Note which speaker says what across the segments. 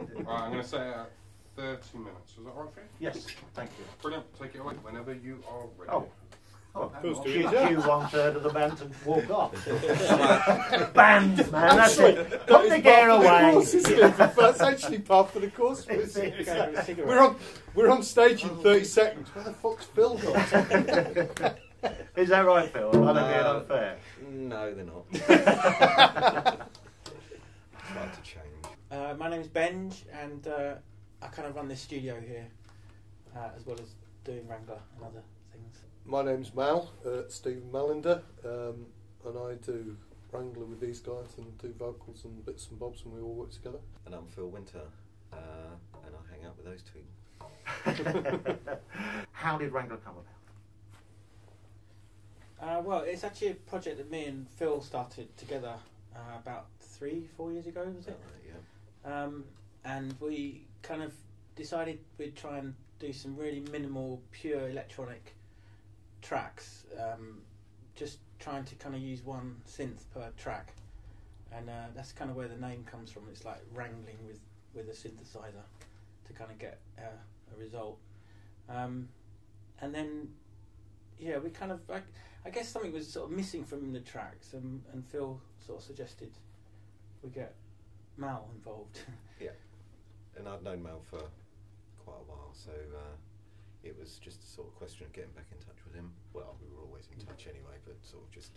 Speaker 1: Right, I'm going to say uh, 30 minutes. Is that right for you?
Speaker 2: Yes, thank you.
Speaker 1: Brilliant. Take it away whenever you are ready.
Speaker 2: Oh. Oh,
Speaker 3: Feels
Speaker 2: I'll
Speaker 3: too
Speaker 2: cue,
Speaker 3: easy.
Speaker 2: one third of the band to walk off. Band, man, that's it.
Speaker 3: That
Speaker 2: Put
Speaker 3: is
Speaker 2: the gear
Speaker 3: part the
Speaker 2: away.
Speaker 3: course, it? That's actually part of the course.
Speaker 2: Is it?
Speaker 3: We're on, we're on stage in 30 seconds. Where the fuck's Phil gone?
Speaker 2: Is that right, Phil? I'm not being unfair.
Speaker 4: No, they're not. Try to change.
Speaker 5: Uh, my name's Benge, and uh, I kind of run this studio here, uh, as well as doing Wrangler and other things.
Speaker 3: My name's Mal, uh, Stephen Mallinder, um, and I do Wrangler with these guys and do vocals and bits and bobs, and we all work together.
Speaker 4: And I'm Phil Winter, uh, and I hang out with those two.
Speaker 2: How did Wrangler come about?
Speaker 5: Uh, well, it's actually a project that me and Phil started together uh, about three, four years ago, was it?
Speaker 4: right? Yeah.
Speaker 5: Um, and we kind of decided we'd try and do some really minimal, pure electronic tracks, um, just trying to kind of use one synth per track, and uh, that's kind of where the name comes from. It's like wrangling with with a synthesizer to kind of get uh, a result, um, and then yeah, we kind of I, I guess something was sort of missing from the tracks, and, and Phil sort of suggested we get Mal involved.
Speaker 4: Yeah, and I've known Mal for quite a while, so uh, it was just a sort of question of getting back in touch with him. Well, we were always in touch anyway, but sort of just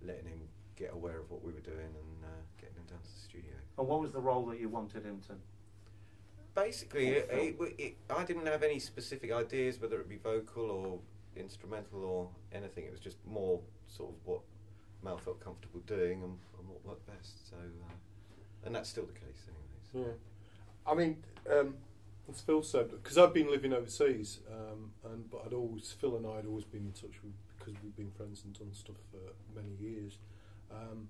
Speaker 4: letting him get aware of what we were doing and uh, getting him down to the studio.
Speaker 2: And what was the role that you wanted him to?
Speaker 4: Basically, it, it, it, I didn't have any specific ideas, whether it be vocal or instrumental or anything. It was just more sort of what Mal felt comfortable doing and, and what worked best. So, uh, and that's still the case, anyways.
Speaker 3: Yeah. I mean, um, as Phil said, because I've been living overseas, um, and but I'd always Phil and I had always been in touch with because we've been friends and done stuff for many years. Um,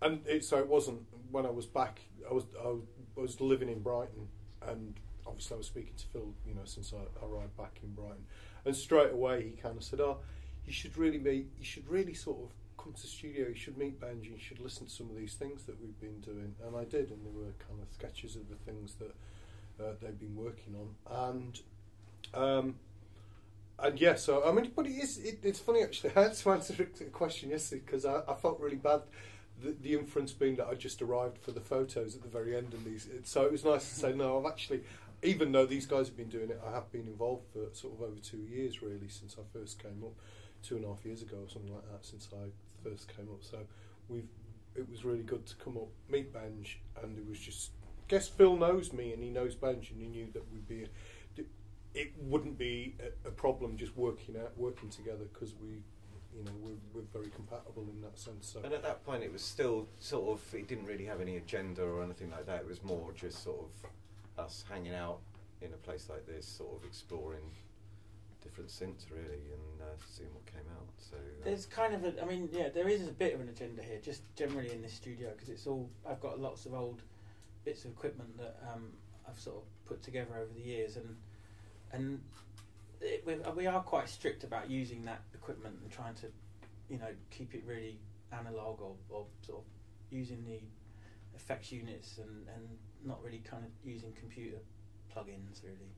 Speaker 3: and it, so it wasn't when I was back. I was I was, living in Brighton, and obviously I was speaking to Phil, you know, since I arrived back in Brighton, and straight away he kind of said, "Oh, you should really be, you should really sort of come to the studio. You should meet Benji. You should listen to some of these things that we've been doing." And I did, and they were kind of sketches of the things that uh, they've been working on, and um, and yeah. So I mean, but it is. It, it's funny actually. I had to answer a question yesterday because I, I felt really bad. The, the inference being that I just arrived for the photos at the very end, and these. So it was nice to say no. I've actually, even though these guys have been doing it, I have been involved for sort of over two years really since I first came up, two and a half years ago or something like that. Since I first came up, so we've. It was really good to come up, meet Benge, and it was just. I Guess Phil knows me, and he knows Benge, and he knew that we'd be. It wouldn't be a, a problem just working out, working together because we, you know, we're, we're very compatible in that sense. So.
Speaker 4: And at that point, it was still sort of, it didn't really have any agenda or anything like that. It was more just sort of us hanging out in a place like this, sort of exploring different synths really and uh, seeing what came out. So uh,
Speaker 5: There's kind of a, I mean, yeah, there is a bit of an agenda here, just generally in this studio, because it's all, I've got lots of old bits of equipment that um, I've sort of put together over the years, and and it, we, we are quite strict about using that equipment and trying to, you know, keep it really analog or, or sort of using the effects units and, and not really kind of using computer plugins really.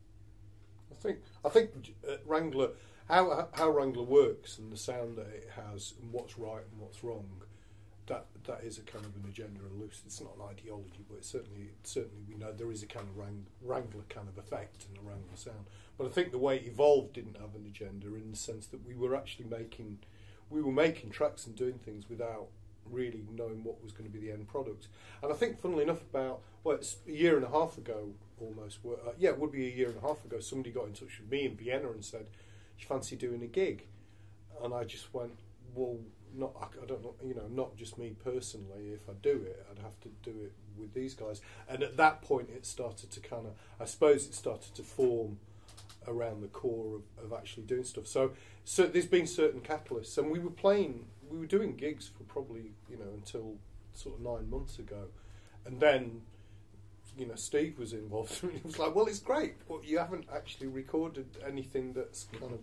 Speaker 3: I think I think uh, Wrangler how how Wrangler works and the sound that it has and what's right and what's wrong. That that is a kind of an agenda and loose. It's not an ideology, but certainly certainly we know there is a kind of Wrang, Wrangler kind of effect and a Wrangler sound. But I think the way it evolved didn't have an agenda in the sense that we were actually making we were making tracks and doing things without really knowing what was going to be the end product. And I think, funnily enough, about well, it's a year and a half ago almost. Uh, yeah, it would be a year and a half ago. Somebody got in touch with me in Vienna and said, "You fancy doing a gig?" And I just went, "Well, not. I, don't know. You know, not just me personally. If I do it, I'd have to do it with these guys." And at that point, it started to kind of. I suppose it started to form around the core of, of actually doing stuff. So, so there's been certain catalysts, and we were playing, we were doing gigs for probably you know until sort of nine months ago, and then you know Steve was involved, and he was like, "Well, it's great, but you haven't actually recorded anything that's mm-hmm. kind of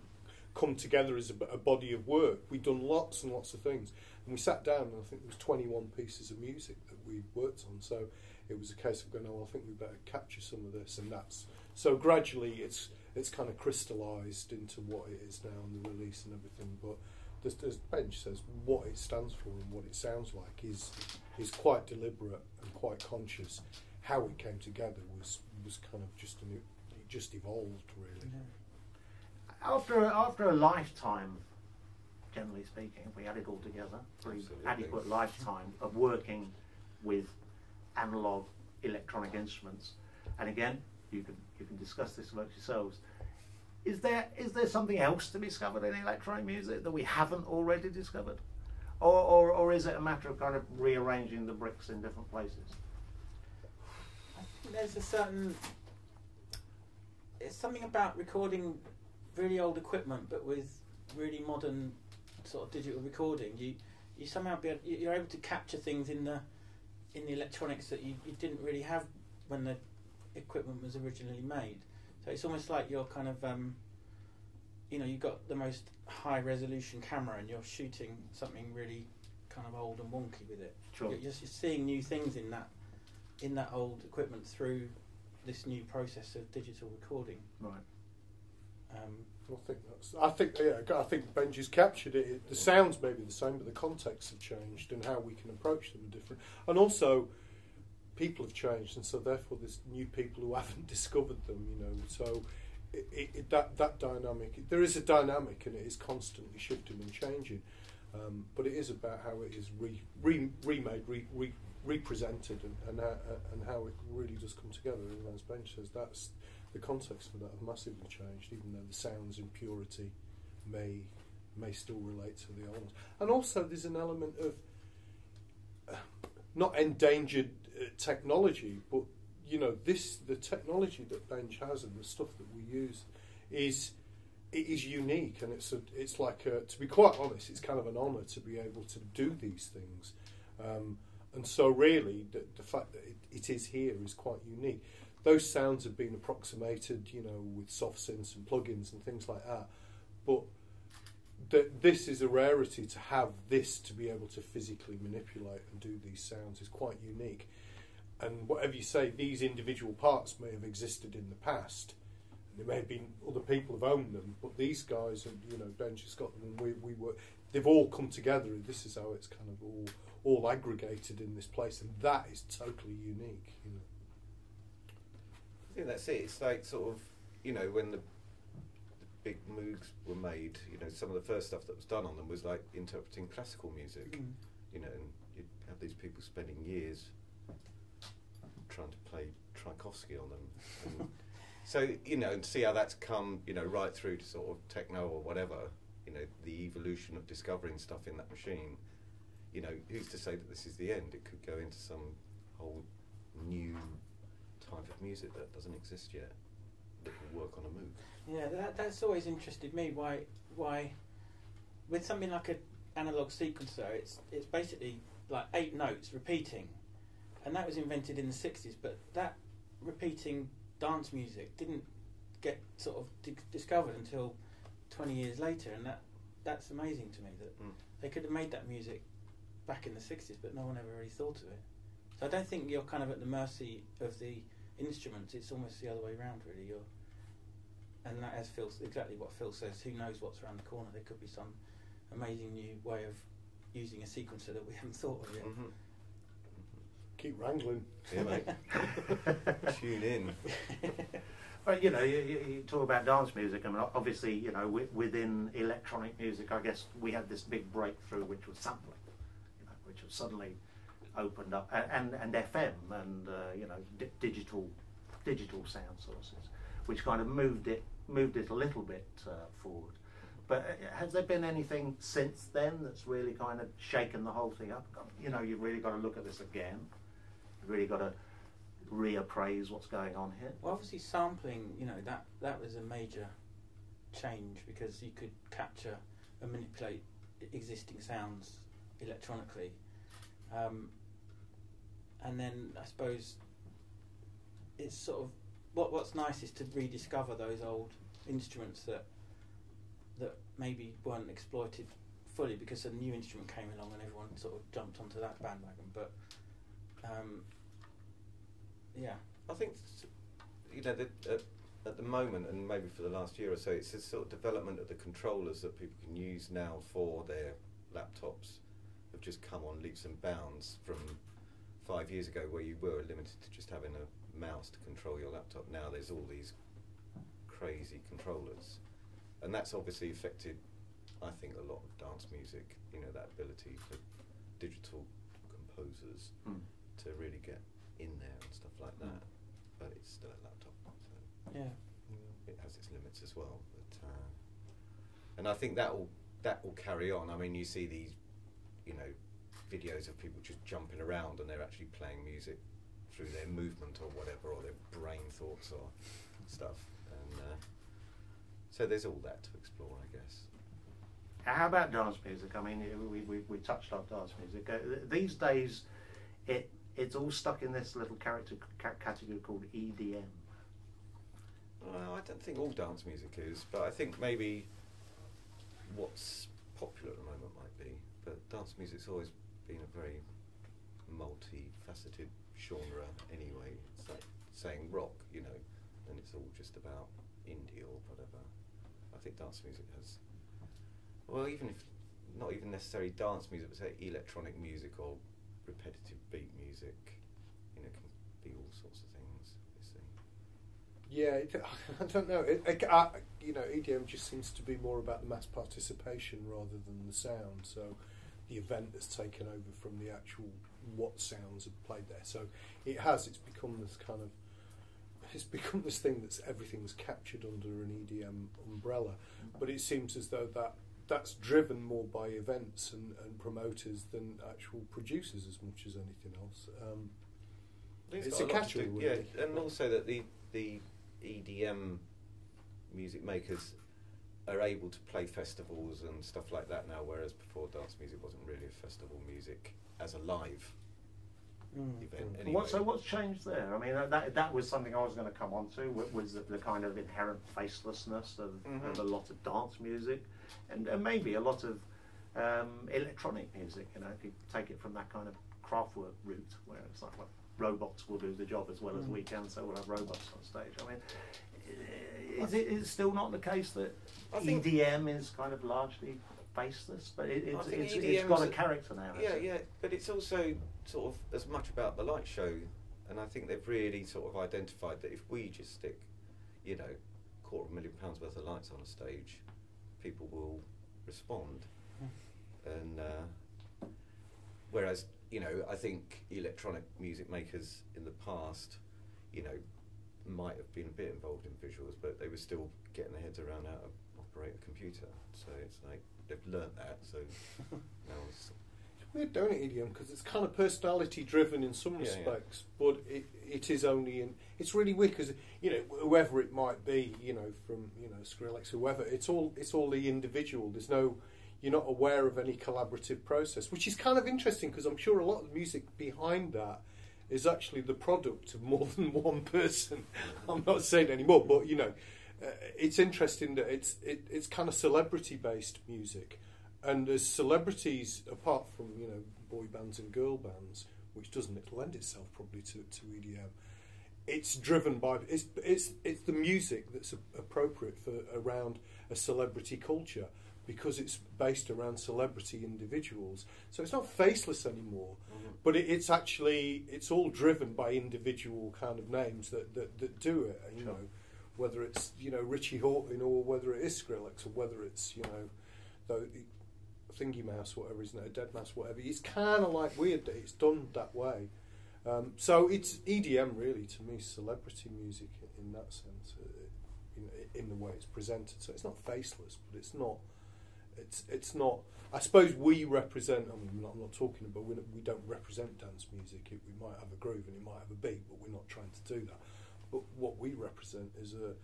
Speaker 3: come together as a, a body of work. We've done lots and lots of things, and we sat down, and I think there was 21 pieces of music that we worked on. So it was a case of going, oh, I think we better capture some of this, and that's so gradually it's it's kind of crystallised into what it is now and the release and everything. But as, as Benge says, what it stands for and what it sounds like is is quite deliberate and quite conscious. How it came together was was kind of just an, it just evolved really.
Speaker 2: After a, after a lifetime, generally speaking, we had it all together, pretty adequate lifetime of working with analog electronic instruments, and again, you can you can discuss this amongst yourselves. Is there is there something else to be discovered in electronic music that we haven't already discovered, or or, or is it a matter of kind of rearranging the bricks in different places?
Speaker 5: I think there's a certain. Um, it's something about recording really old equipment, but with really modern sort of digital recording. You you somehow be able, you- you're able to capture things in the in the electronics that you, you didn't really have when the equipment was originally made. So it's almost like you're kind of um, you know you've got the most high resolution camera and you're shooting something really kind of old and wonky with it.
Speaker 2: Sure.
Speaker 5: You're just seeing new things in that in that old equipment through this new process of digital recording.
Speaker 2: Right.
Speaker 5: Um,
Speaker 3: I think that's. I think yeah. I think Benji's captured it. it. The sounds may be the same, but the contexts have changed, and how we can approach them are different. And also, people have changed, and so therefore there's new people who haven't discovered them. You know, so it, it, that that dynamic. There is a dynamic, and it is constantly shifting and changing. Um, but it is about how it is re, re, remade, re, re, represented, and and, how, and how it really does come together. And as Ben says, that's the context for that have massively changed, even though the sounds in purity may may still relate to the old. And also, there's an element of uh, not endangered uh, technology, but you know, this the technology that Benge has and the stuff that we use is it is unique, and it's a, it's like a, to be quite honest, it's kind of an honour to be able to do these things. Um, and so, really, the, the fact that it, it is here is quite unique those sounds have been approximated, you know, with soft synths and plugins and things like that. But th- this is a rarity to have this to be able to physically manipulate and do these sounds is quite unique. And whatever you say, these individual parts may have existed in the past. And there may have been other people have owned them, but these guys, and you know, Benji Scott and we, we were, they've all come together. And this is how it's kind of all all aggregated in this place, and that is totally unique. You know.
Speaker 4: I think that's it. It's like sort of, you know, when the big moves were made, you know, some of the first stuff that was done on them was like interpreting classical music,
Speaker 5: Mm.
Speaker 4: you know, and you'd have these people spending years trying to play Tchaikovsky on them. And so, you know, and see how that's come, you know, right through to sort of techno or whatever, you know, the evolution of discovering stuff in that machine. You know, who's to say that this is the end? It could go into some whole new type of music that doesn't exist yet work on a Moog.
Speaker 5: Yeah, that, that's always interested me. Why, why, with something like an analog sequencer, it's it's basically like eight notes repeating, and that was invented in the '60s. But that repeating dance music didn't get sort of di- discovered until 20 years later, and that that's amazing to me that
Speaker 4: Mm.
Speaker 5: they could have made that music back in the '60s, but no one ever really thought of it. So I don't think you're kind of at the mercy of the instruments. It's almost the other way around, really. You're and that as Phil exactly what Phil says. Who knows what's around the corner? There could be some amazing new way of using a sequencer that we haven't thought of yet.
Speaker 4: Mm-hmm.
Speaker 3: Keep wrangling.
Speaker 4: Yeah, mate. Tune in.
Speaker 2: But you know, you, you, you talk about dance music. I mean, obviously, you know, wi- within electronic music, I guess we had this big breakthrough, which was sampling, you know, which was suddenly opened up, and and, and FM and uh, you know, di- digital digital sound sources, which kind of moved it moved it a little bit uh, forward. But uh, has there been anything since then that's really kind of shaken the whole thing up? You know, you've really got to look at this again. You've really got to reappraise what's going on here.
Speaker 5: Well, obviously, sampling, you know, that that was a major change because you could capture and manipulate existing sounds electronically. Um, and then I suppose it's sort of what what's nice is to rediscover those old instruments that that maybe weren't exploited fully because a new instrument came along and everyone sort of jumped onto that bandwagon. But um, yeah.
Speaker 4: I think you know the, at, at the moment, and maybe for the last year or so, it's a sort of development of the controllers that people can use now for their laptops have just come on leaps and bounds from five years ago, where you were limited to just having a mouse to control your laptop. Now there's all these crazy controllers, and that's obviously affected, I think, a lot of dance music. You know that ability for digital composers
Speaker 2: Mm.
Speaker 4: to really get in there and stuff like that. But it's still a laptop, so
Speaker 5: Yeah.
Speaker 4: it has its limits as well. But uh, and I think that will that will carry on. I mean, you see these, you know, videos of people just jumping around and they're actually playing music through their movement or whatever, or their brain thoughts or stuff. And uh, so there's all that to explore, I guess.
Speaker 2: How about dance music? I mean, we, we, we touched on dance music. Uh, these days, it it's all stuck in this little character ca- category called E EDM.
Speaker 4: Well, I don't think all dance music is, but I think maybe what's popular at the moment might be. But dance music's always been a very multifaceted genre anyway. It's like saying rock, you know, and it's all just about indie or whatever. I think dance music has, well, even if not even necessarily dance music, but say electronic music or repetitive beat music, you know, can be all sorts of things.
Speaker 3: Yeah, I don't know. It, it, I, you know, EDM just seems to be more about the mass participation rather than the sound. So, the event has taken over from the actual what sounds are played there. So, it has. It's become this kind of. It's become this thing that's everything's captured under an EDM umbrella, but it seems as though that that's driven more by events and, and promoters than actual producers as much as anything else. Um, It's a catch-all, really.
Speaker 4: Yeah, and also that the the EDM music makers are able to play festivals and stuff like that now, whereas before dance music wasn't really a festival music as a live
Speaker 5: Mm.
Speaker 4: event. Anyway.
Speaker 2: What, so what's changed there? I mean, that that was something I was going to come on to. Was the, the kind of inherent facelessness of, of
Speaker 4: Mhm.
Speaker 2: a lot of dance music, and, and maybe a lot of um, electronic music. You know, if you take it from that kind of Kraftwerk route, where it's like, well, robots will do the job as well as
Speaker 5: Mm.
Speaker 2: we can, so we'll have robots on stage. I mean, is it is still not the case that
Speaker 4: I think-
Speaker 2: EDM is kind of largely faceless, but it, it's, it's, it's got a character now.
Speaker 4: Yeah, yeah, but it's also sort of as much about the light show, and I think they've really sort of identified that if we just stick, you know, quarter of a million pounds worth of lights on a stage, people will respond, and uh, whereas you know, I think electronic music makers in the past, you know, might have been a bit involved in visuals, but they were still getting their heads around how to operate a computer. So it's like they've learnt that. So now it's
Speaker 3: It's weird, don't it, EDM? Because it's kind of personality driven in some
Speaker 4: Yeah, yeah.
Speaker 3: respects, but it, it is only in. It's really weird because you know whoever it might be, you know, from you know Skrillex, whoever. It's all it's all the individual. There's no. You're not aware of any collaborative process, which is kind of interesting because I'm sure a lot of the music behind that is actually the product of more than one person. I'm not saying anymore, but you know, Uh, it's interesting that it's it, it's kind of celebrity based music, and as celebrities, apart from you know boy bands and girl bands, which doesn't lend itself probably to, to EDM, it's driven by it's it's it's the music that's a- appropriate for around a celebrity culture because it's based around celebrity individuals. So it's not faceless anymore, mm-hmm. but it, it's actually it's all driven by individual kind of names that that, that do it. You
Speaker 2: Sure.
Speaker 3: know, whether it's you know Richie Hawtin or whether it is Skrillex or whether it's you know the Thingy Mouse, whatever his name, Deadmau5, whatever. It's kind of like weird that it's done that way. Um, so it's EDM really to me, celebrity music in that sense, uh, in, in the way it's presented. So it's not faceless, but it's not. It's it's not. I suppose we represent. I mean, I'm not, I'm not talking about. We don't, we don't represent dance music. It, we might have a groove and it might have a beat, but we're not trying to do that. But what we represent is a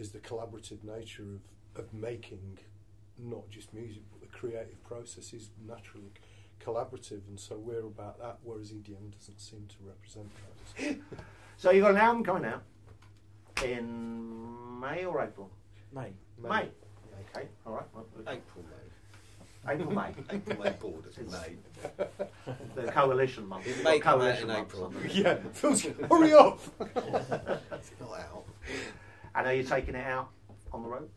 Speaker 3: is the collaborative nature of of making not just music, but the creative process is naturally collaborative, and so we're about that. Whereas EDM doesn't seem to represent that.
Speaker 2: So you've got an album coming out in May or April?
Speaker 5: Mate,
Speaker 2: May. Okay, all right.
Speaker 4: April, May.
Speaker 2: April, May.
Speaker 4: April, May borders,
Speaker 2: It's-
Speaker 4: May.
Speaker 2: The coalition month.
Speaker 4: It may come out
Speaker 2: coalition
Speaker 4: in April.
Speaker 3: Yeah, Phil's, hurry up!
Speaker 4: It's not out.
Speaker 2: And are you taking it out on the road?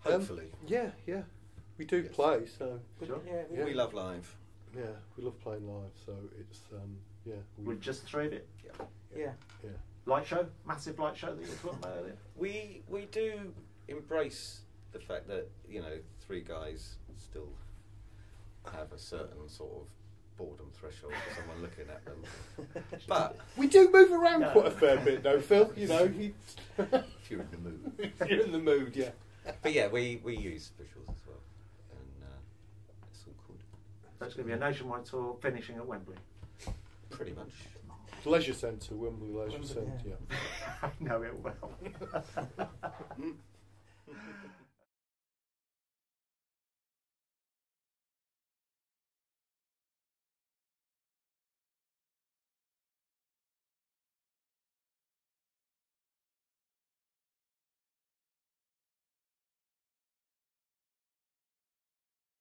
Speaker 4: Hopefully.
Speaker 3: Yeah, yeah. We do
Speaker 4: Yes.
Speaker 3: play, so
Speaker 2: Sure.
Speaker 5: Yeah, we,
Speaker 3: Yeah.
Speaker 4: We love live.
Speaker 3: yeah, we love playing live. So it's um, yeah, we,
Speaker 2: With just three of it.
Speaker 5: yeah.
Speaker 3: yeah.
Speaker 2: Light show, massive light show that you were talking about earlier.
Speaker 4: We we do embrace the fact that you know three guys still have a certain sort of boredom threshold for someone looking at them. But
Speaker 3: We do move around
Speaker 2: No.
Speaker 3: quite a fair bit, though, Phil. You know, he,
Speaker 4: if you're in the mood.
Speaker 3: if you're in the mood, yeah.
Speaker 4: But yeah, we, we use visuals as well, and uh, it's all good.
Speaker 2: That's going to be a nationwide tour finishing at Wembley.
Speaker 4: Pretty much.
Speaker 3: Leisure Centre, Wembley Leisure
Speaker 5: Wembley,
Speaker 3: Centre.
Speaker 5: yeah.
Speaker 3: Yeah.
Speaker 2: I know it well.